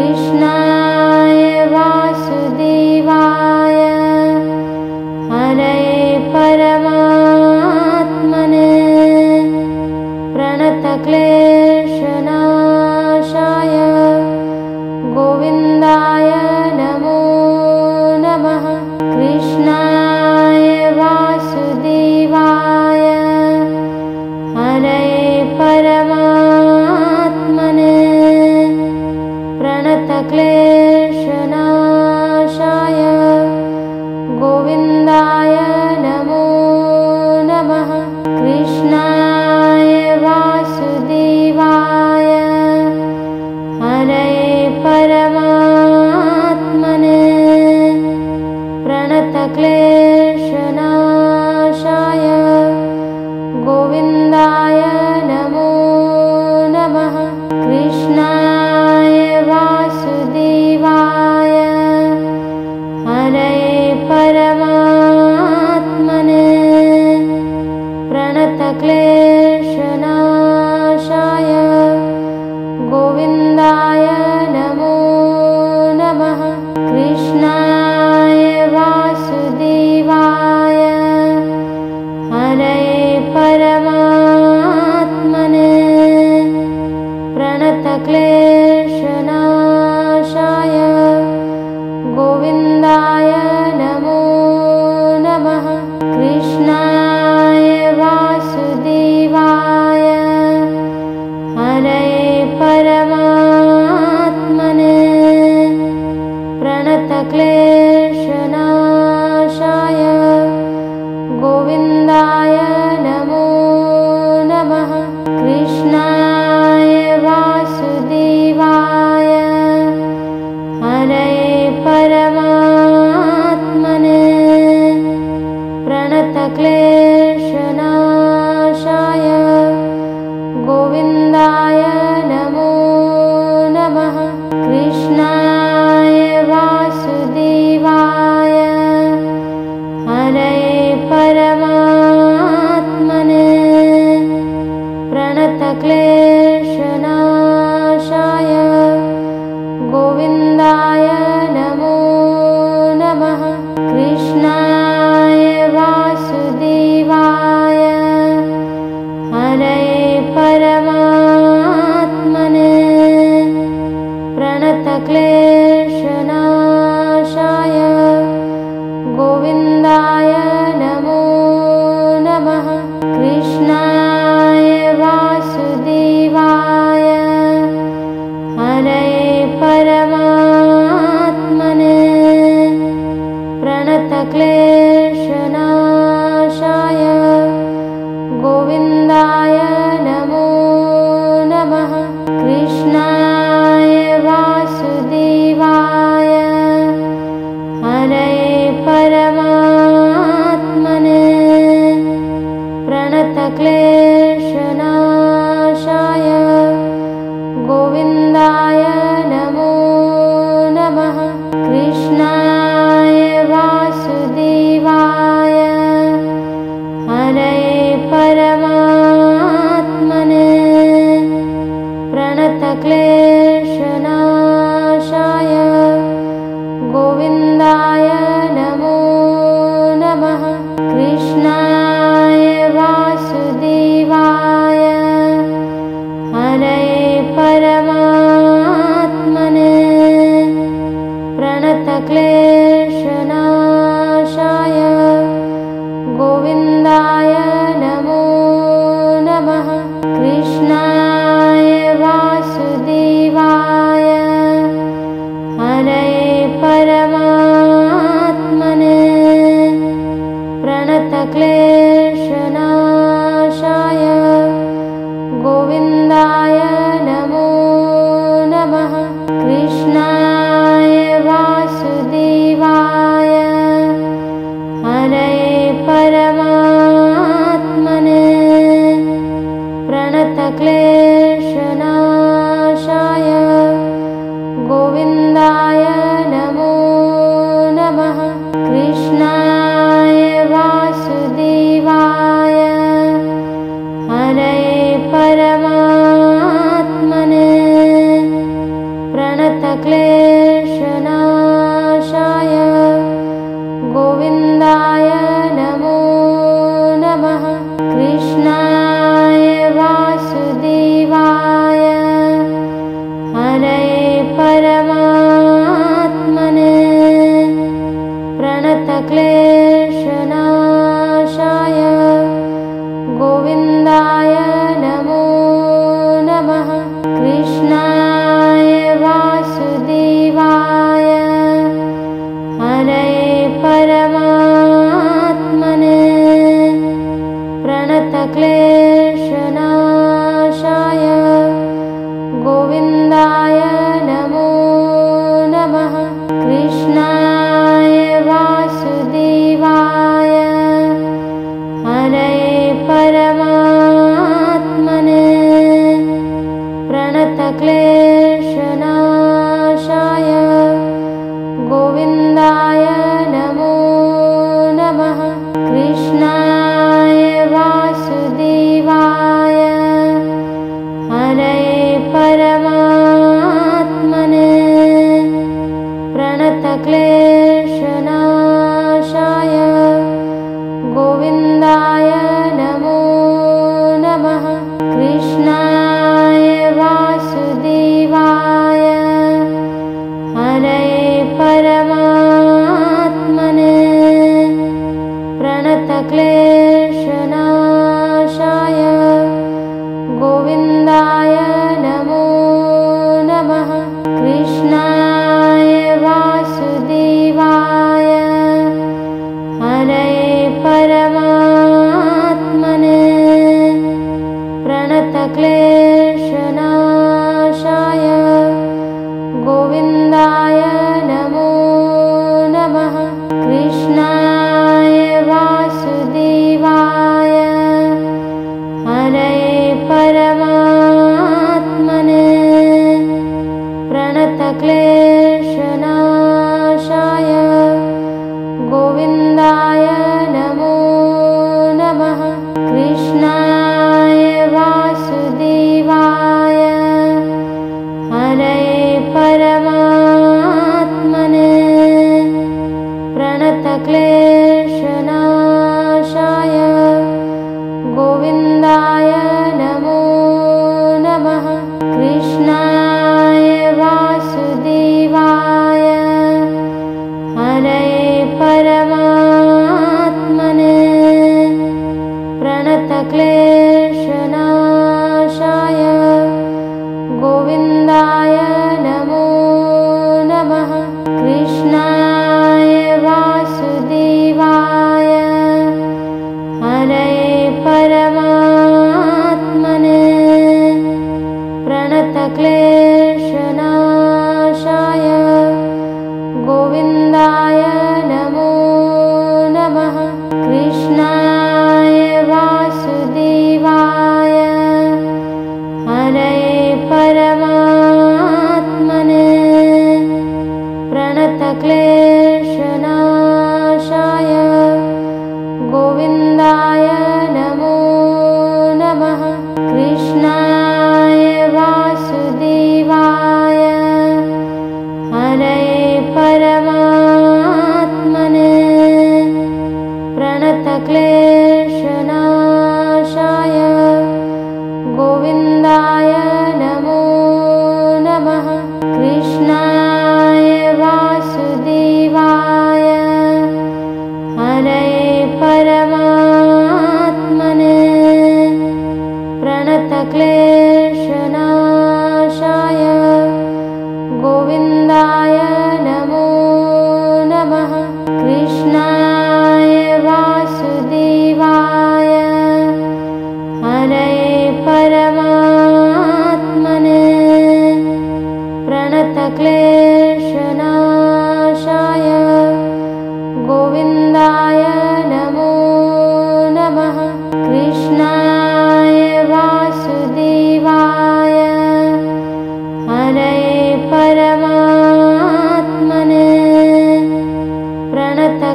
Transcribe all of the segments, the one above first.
कृष्णाय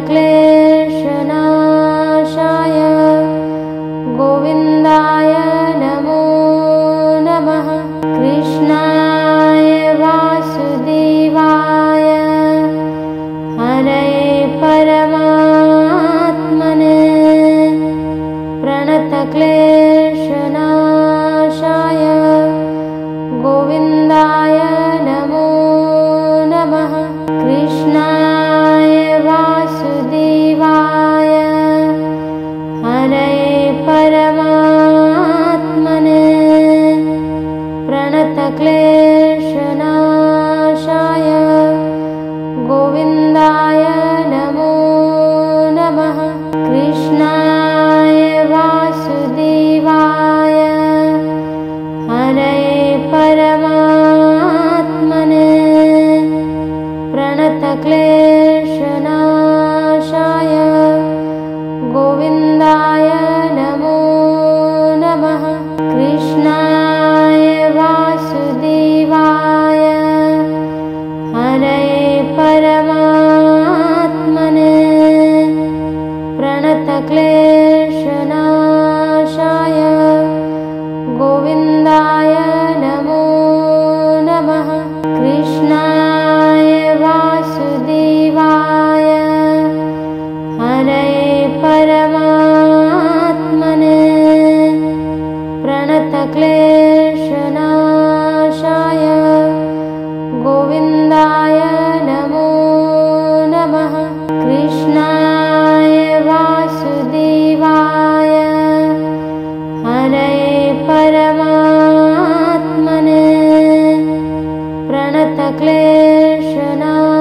clear. प्रणतक्लेशनाशाय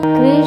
Great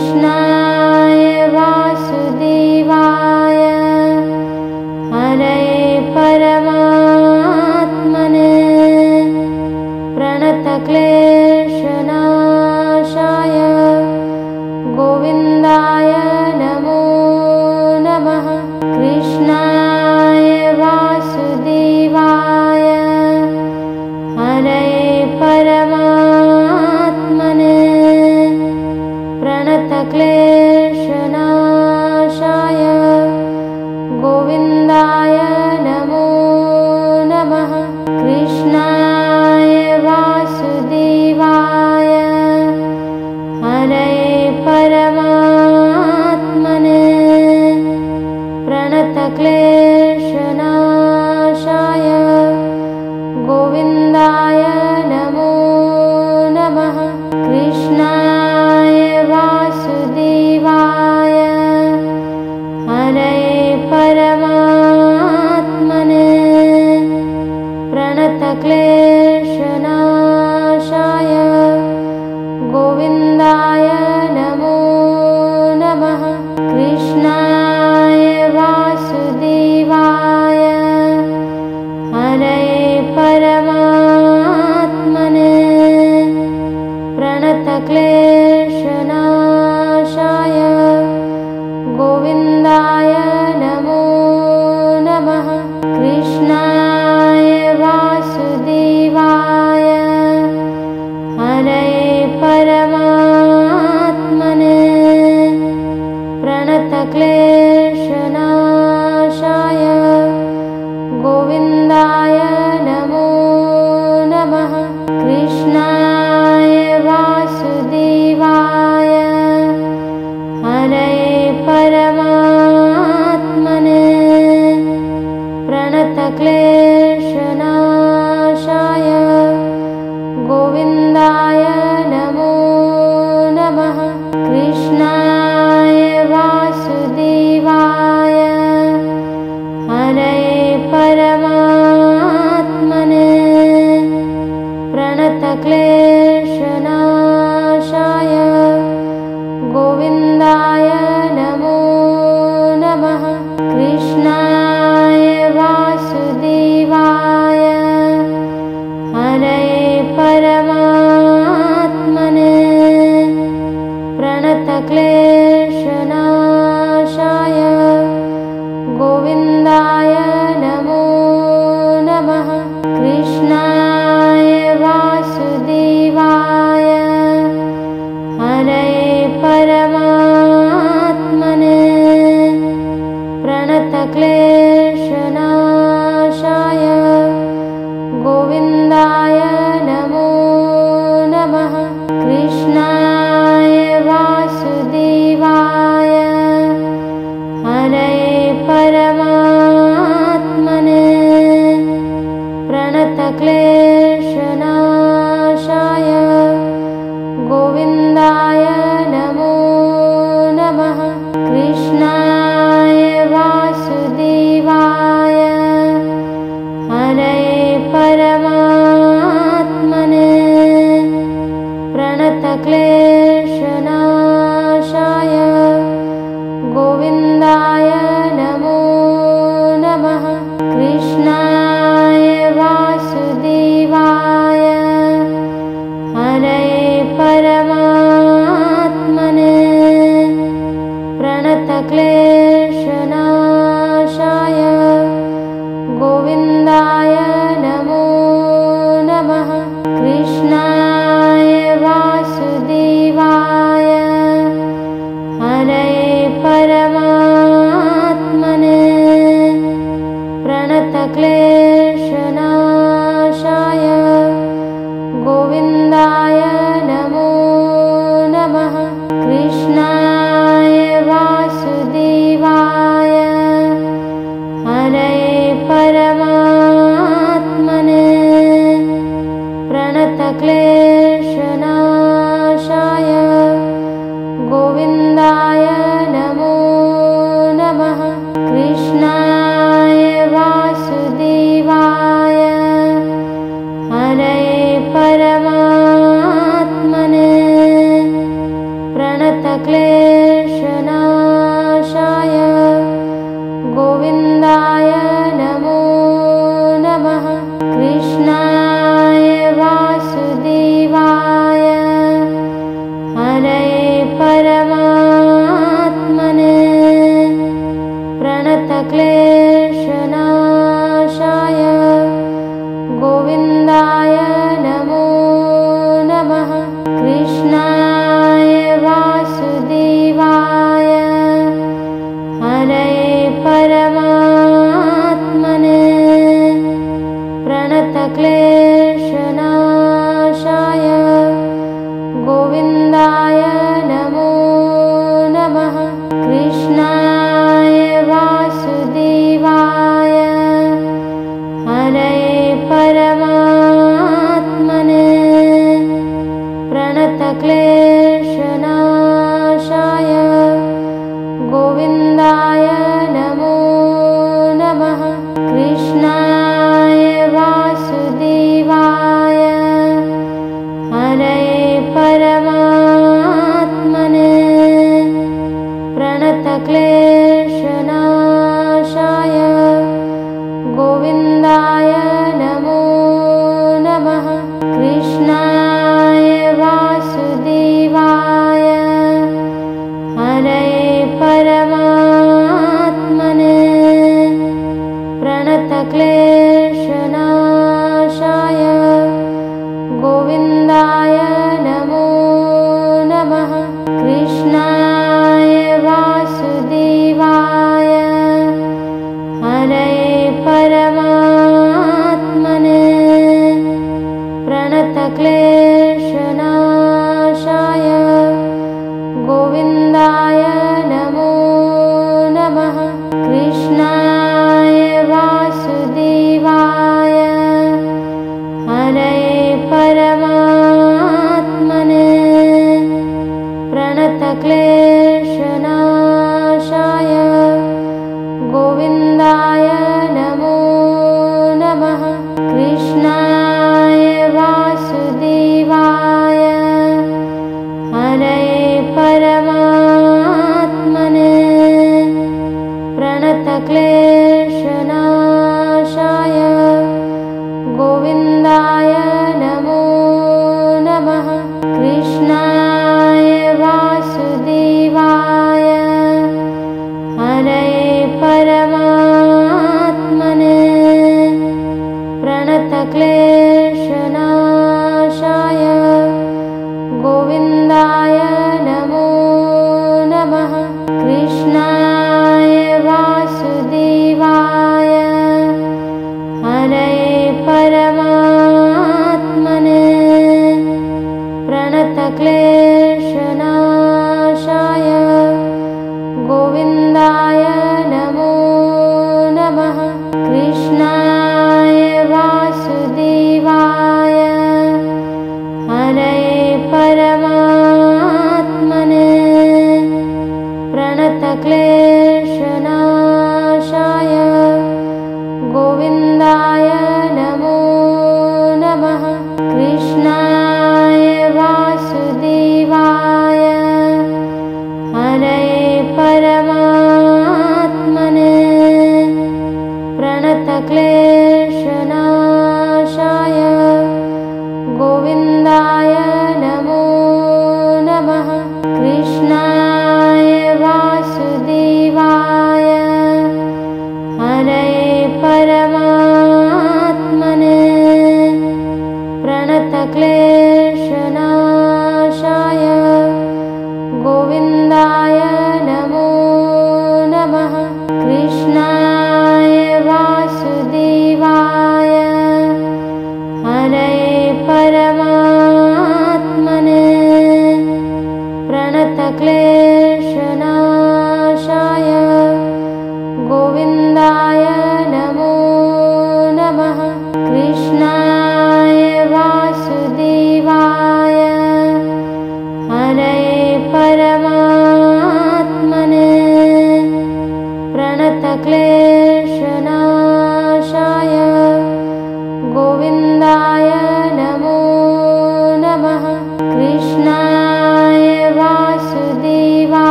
I whatever.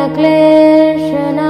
प्रणतक्लेशनाशाय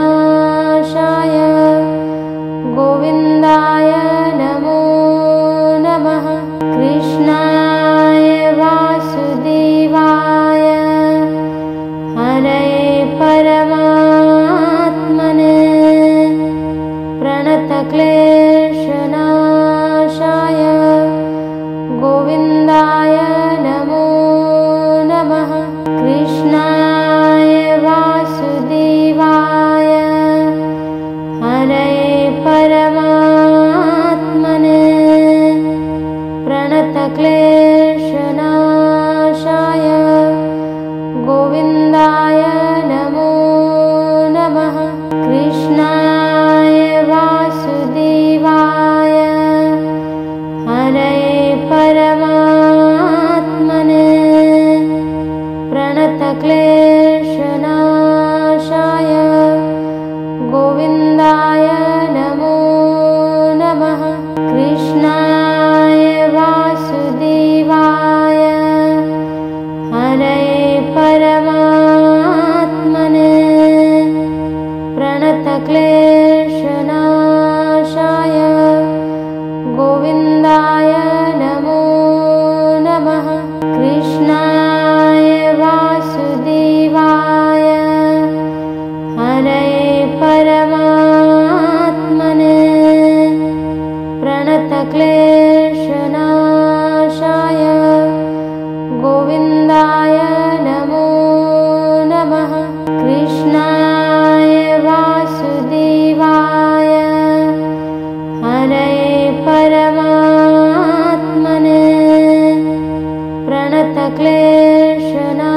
Krishna.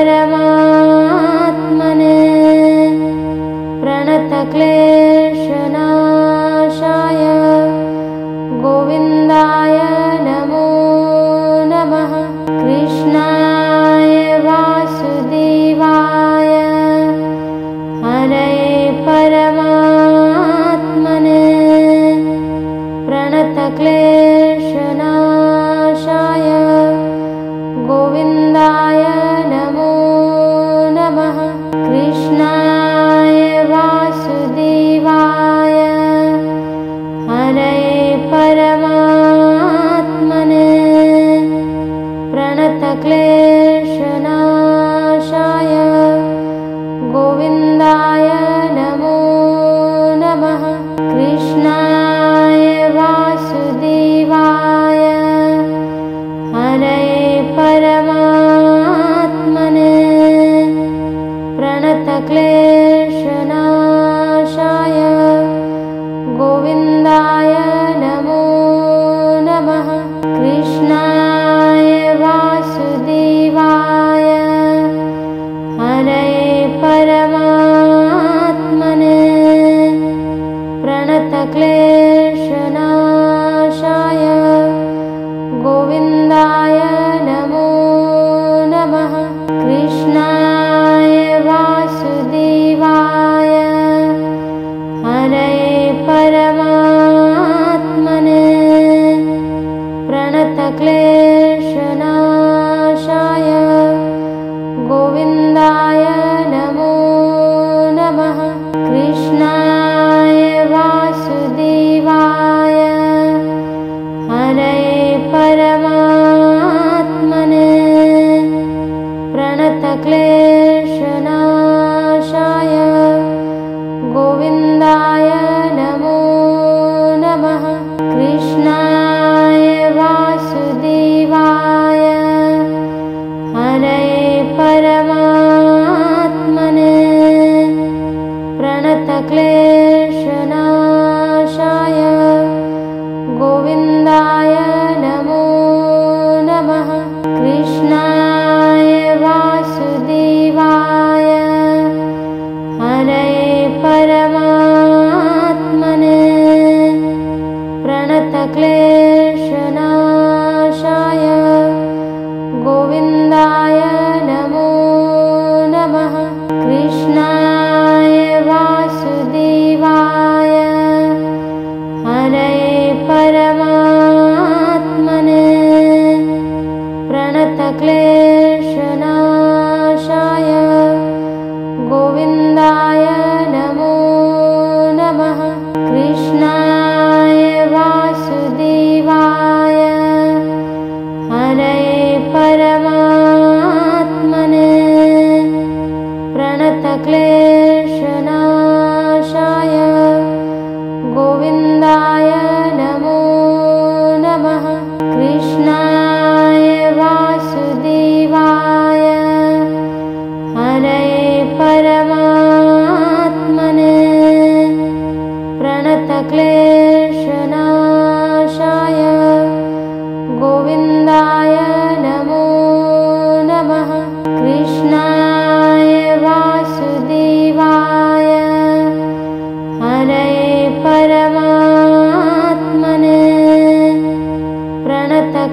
परमात्मने प्रणतक्लेशनाशाय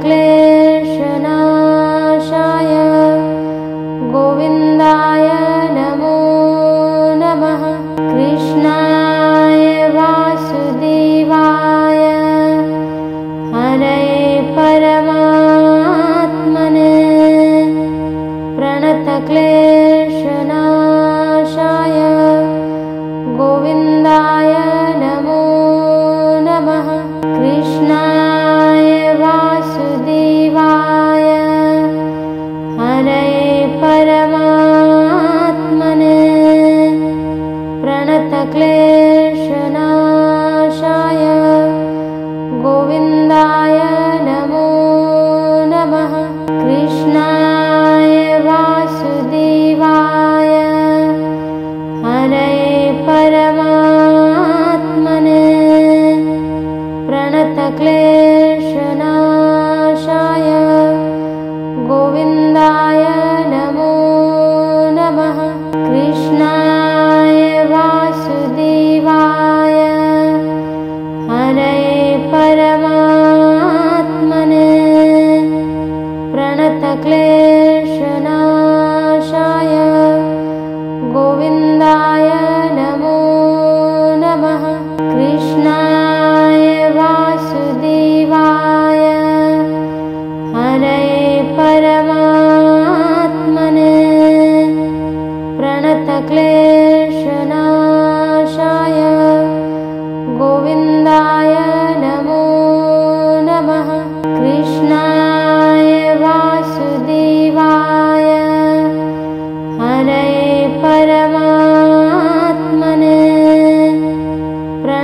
clear.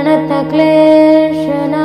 प्रणतक्लेशनाशाय